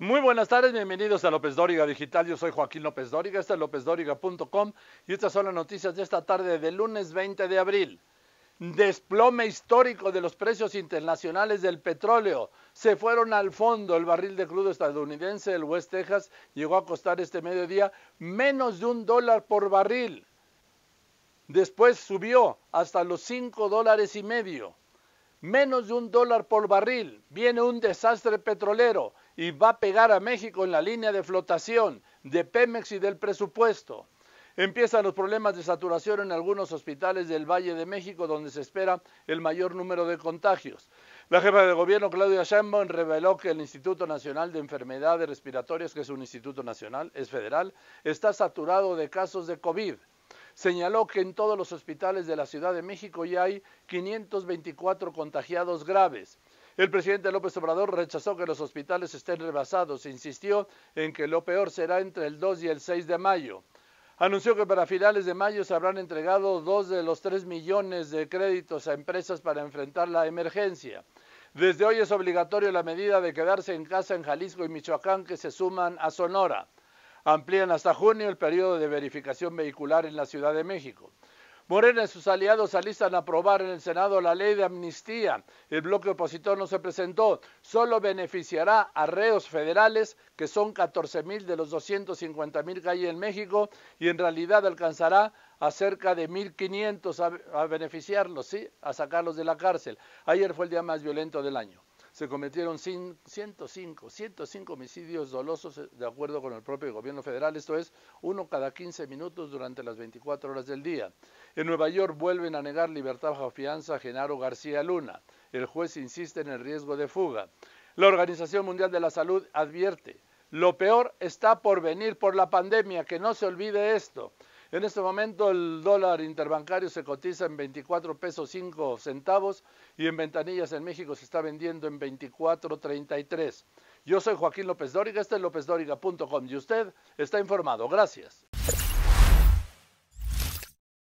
Muy buenas tardes, bienvenidos a López Dóriga Digital. Yo soy Joaquín López Dóriga, este es lópezdóriga.com y estas son las noticias de esta tarde del lunes 20 de abril. Desplome histórico de los precios internacionales del petróleo. Se fueron al fondo. El barril de crudo estadounidense del West Texas llegó a costar este mediodía menos de un dólar por barril. Después subió hasta los cinco dólares y medio. Menos de un dólar por barril. Viene un desastre petrolero y va a pegar a México en la línea de flotación de Pemex y del presupuesto. Empiezan los problemas de saturación en algunos hospitales del Valle de México, donde se espera el mayor número de contagios. La jefa de gobierno, Claudia Sheinbaum, reveló que el Instituto Nacional de Enfermedades Respiratorias, que es un instituto nacional, es federal, está saturado de casos de COVID. Señaló que en todos los hospitales de la Ciudad de México ya hay 524 contagiados graves. El presidente López Obrador rechazó que los hospitales estén rebasados e insistió en que lo peor será entre el 2 y el 6 de mayo. Anunció que para finales de mayo se habrán entregado dos de los tres millones de créditos a empresas para enfrentar la emergencia. Desde hoy es obligatorio la medida de quedarse en casa en Jalisco y Michoacán que se suman a Sonora. Amplían hasta junio el periodo de verificación vehicular en la Ciudad de México. Morena y sus aliados alistan a aprobar en el Senado la ley de amnistía. El bloque opositor no se presentó. Solo beneficiará a reos federales, que son 14 mil de los 250 mil que hay en México, y en realidad alcanzará a cerca de 1.500 a, a beneficiarlos, ¿sí? a sacarlos de la cárcel. Ayer fue el día más violento del año se cometieron 105, 105 homicidios dolosos eh, de acuerdo con el propio gobierno federal, esto es uno cada 15 minutos durante las 24 horas del día. En Nueva York vuelven a negar libertad bajo fianza a Genaro García Luna. El juez insiste en el riesgo de fuga. La Organización Mundial de la Salud advierte, lo peor está por venir por la pandemia, que no se olvide esto. En este momento el dólar interbancario se cotiza en 24 pesos 5 centavos y en ventanillas en México se está vendiendo en 24.33. Yo soy Joaquín López Dóriga, este es lópezdóriga.com y usted está informado. Gracias.